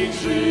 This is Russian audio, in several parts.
niczym.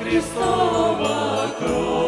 Христова кровь.